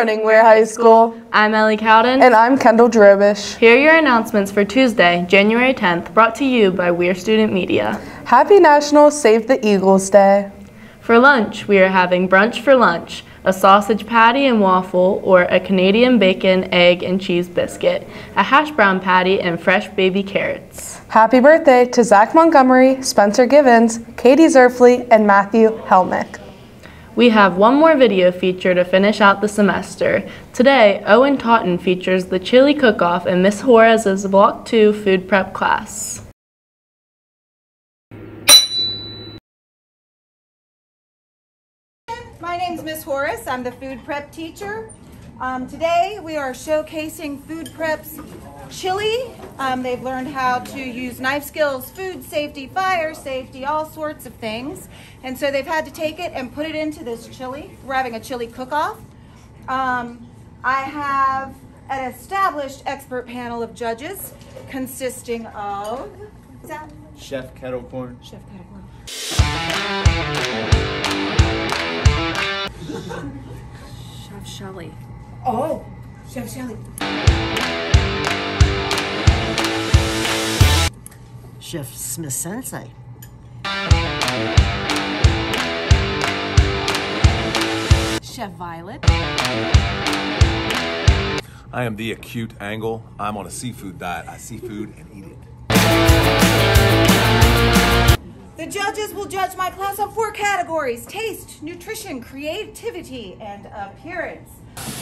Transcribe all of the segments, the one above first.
morning, Weir High School. I'm Ellie Cowden. And I'm Kendall Drobish. Here are your announcements for Tuesday, January 10th, brought to you by Weir Student Media. Happy National Save the Eagles Day. For lunch, we are having brunch for lunch, a sausage patty and waffle, or a Canadian bacon, egg, and cheese biscuit, a hash brown patty, and fresh baby carrots. Happy birthday to Zach Montgomery, Spencer Givens, Katie Zerfleet, and Matthew Helmick. We have one more video feature to finish out the semester. Today, Owen Totten features the chili cook-off in Miss Juarez's Block 2 food prep class. My name's Miss Horace. I'm the food prep teacher. Um, today we are showcasing Food Prep's chili. Um, they've learned how to use knife skills, food safety, fire safety, all sorts of things. And so they've had to take it and put it into this chili. We're having a chili cook-off. Um, I have an established expert panel of judges consisting of Zach, Chef Kettle Corn. Chef Category. Chef Shelley. Oh, Chef Shelley. Chef Smith Sensei. Chef Violet. I am the acute angle. I'm on a seafood diet. I see food and eat it. The judges will judge my class on four categories taste, nutrition, creativity, and appearance.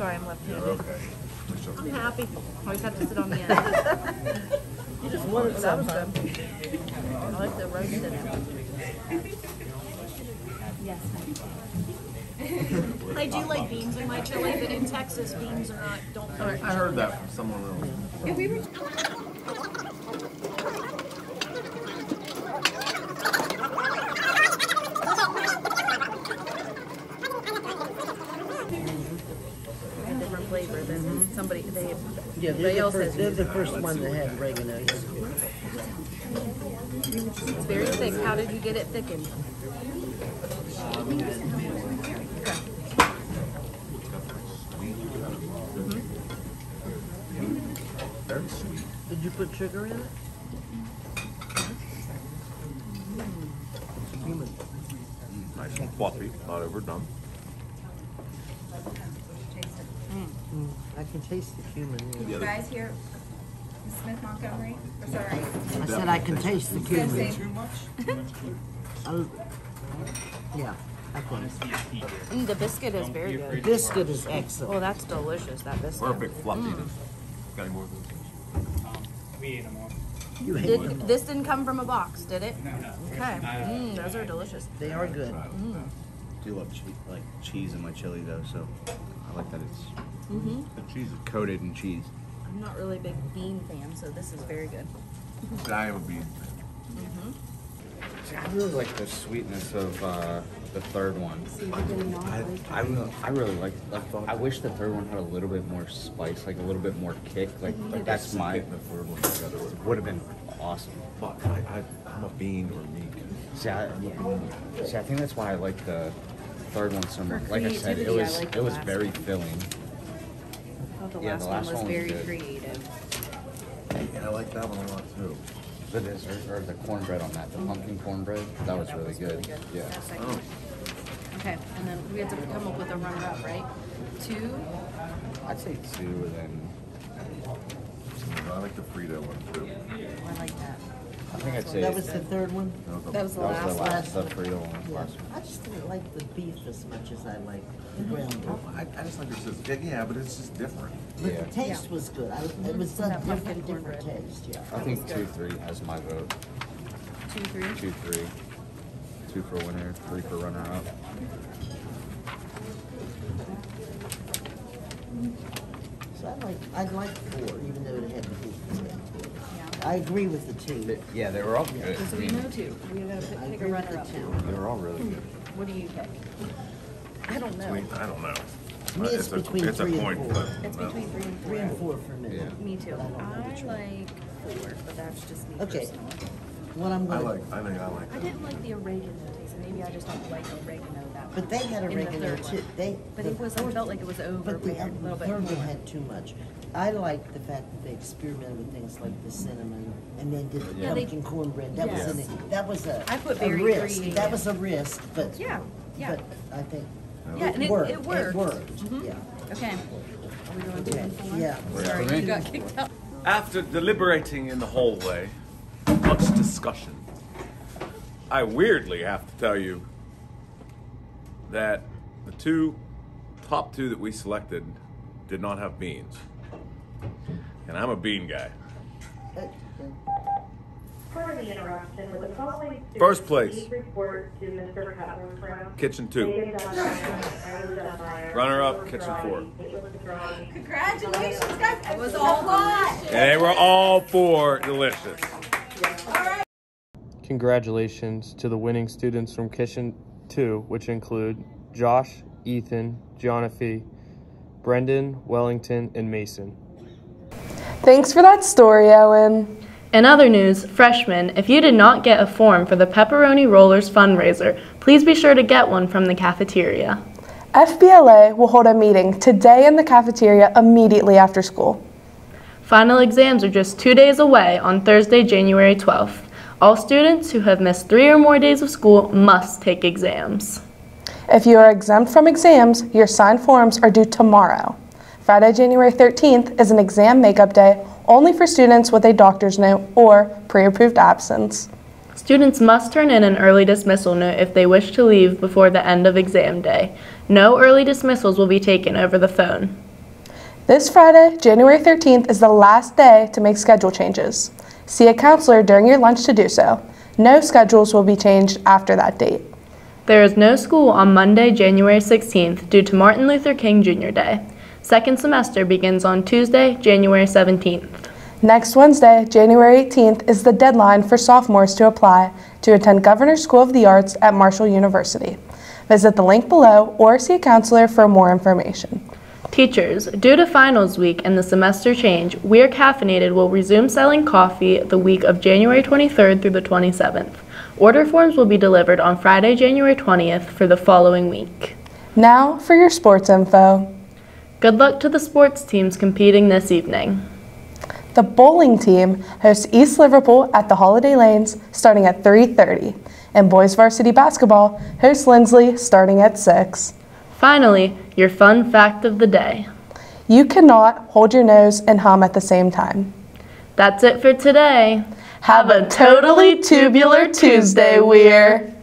Sorry, I'm left-handed. I'm happy. Always have to sit on the end. you just wanted some. That was good. I like the roasted. Yes. I do like beans in my chili, but in Texas, beans are not, don't I I heard that from someone else. A different flavor than somebody, they, Yeah, Everybody they're the, else first, has they're the first one that had oregano. it's very thick. How did you get it thickened? Very sweet. Did you put sugar in it? Nice and fluffy, not overdone. I can taste the cumin. yeah. The other- Guys here, Ms. Smith Montgomery, or sorry, I said I can taste the cumin. Sensei. I'll- Yeah, I think. Mm, the biscuit is very good. Biscuit is excellent. Oh, that's delicious, that biscuit. Perfect fluffy. Got any more? of those? You hate them. Did, this didn't come from a box, did it? No, no. Okay. Mm, those are delicious. They are good. Do love che- like cheese in my chili though, so I like that it's mm-hmm. The cheese is coated in cheese. I'm not really a big bean fan, so this is very good. good. I am a bean. Mm-hmm. See, I really like the sweetness of uh, the third one. I, I, really- I really like. I wish the third one had a little bit more spice, like a little bit more kick. Like, mm-hmm. like that's my. The third one together. Would have been awesome. But I, I, I'm a bean or meat. See I, see, I think that's why I like the third one so much. For Like I said, it creativity, I was like the it was last very one. filling. Oh, the Yeah, last, the one last was one was very good. creative. Yeah, I like that one a lot too. The dessert or the cornbread on that, the pumpkin cornbread, that was really good. Yeah. Oh, Okay, and then we had to come up with a runner-up, right? Two, I'd say two, and then I like the Frito one too. I like that. I think I'd say That was the third one? that was the that was last the one. last, the Frito one. was Yeah. last one. I just didn't like the beef as much as I like the ground beef. Oh, I, I just like it's just yeah, but it's just different. But Yeah. the taste was good. I, it was a That pumpkin different, different cornbread. taste, yeah. I think two, three has my vote. Two, three. Two, three. Two for winner, three for runner up. So I like, I like four, even though it had the beef. I agree with the two. They- Yeah, they were all good. So we know two. We gotta I pick- pick a agree with runner-up two. now. They were all really good. What do you pick? I don't know. Between, I don't know. Me, it's a, between it's three a and coin four. flip. It's between three and Three four. and four for me. Yeah. Me too. I don't I which one. like four, but that's just me Okay. personally. What I'm I gonna, like. I think I like. I didn't like the oregano taste. Maybe I just don't like oregano that much. But they had in the oregano third too. one. They. But the it was, I fourth- felt like it was over But the a little bit third one more. had too much. I like the fact that they experimented with things like the cinnamon and then did the Yeah, they- pumpkin cornbread. That was Yes. an, that was a, I put a very risk. creative. That was a risk, but. Yeah, yeah. But I think Yeah, and it it- worked. it worked. It worked, Mhm. yeah. Okay. Are we going two Okay, and yeah. Sorry, For me. you got kicked out. After deliberating in the hallway, much discussion, I weirdly have to tell you that the two top two that we selected did not have beans. And I'm a bean guy. For the interruption, with the following First place. please report to Mr. Cutler. Kitchen two. Megan Dunbar, Riley Dunbar, Runner up, kitchen four. Congratulations, guys. It was all delicious. And they were all four delicious. Congratulations to the winning students from Kitchen 2, which include Josh, Ethan, Jonathan, Brendan, Wellington, and Mason. Thanks for that story, Owen. In other news, freshmen, if you did not get a form for the Pepperoni Rollers fundraiser, please be sure to get one from the cafeteria. FBLA will hold a meeting today in the cafeteria immediately after school. Final exams are just two days away on Thursday, January 12th. All students who have missed three or more days of school must take exams. If you are exempt from exams, your signed forms are due tomorrow. Friday, January 13th is an exam makeup day only for students with a doctor's note or pre approved absence. Students must turn in an early dismissal note if they wish to leave before the end of exam day. No early dismissals will be taken over the phone. This Friday, January 13th, is the last day to make schedule changes. See a counselor during your lunch to do so. No schedules will be changed after that date. There is no school on Monday, January 16th due to Martin Luther King Jr. Day. Second semester begins on Tuesday, January 17th. Next Wednesday, January 18th, is the deadline for sophomores to apply to attend Governor's School of the Arts at Marshall University. Visit the link below or see a counselor for more information. Teachers, due to finals week and the semester change, We're Caffeinated will resume selling coffee the week of January 23rd through the 27th. Order forms will be delivered on Friday, January 20th for the following week. Now for your sports info. Good luck to the sports teams competing this evening. The bowling team hosts East Liverpool at the Holiday Lanes starting at 3:30, and boys varsity basketball hosts Linsly starting at 6. Finally, your fun fact of the day. You cannot hold your nose and hum at the same time. That's it for today. Have a totally tubular Tuesday, Weir.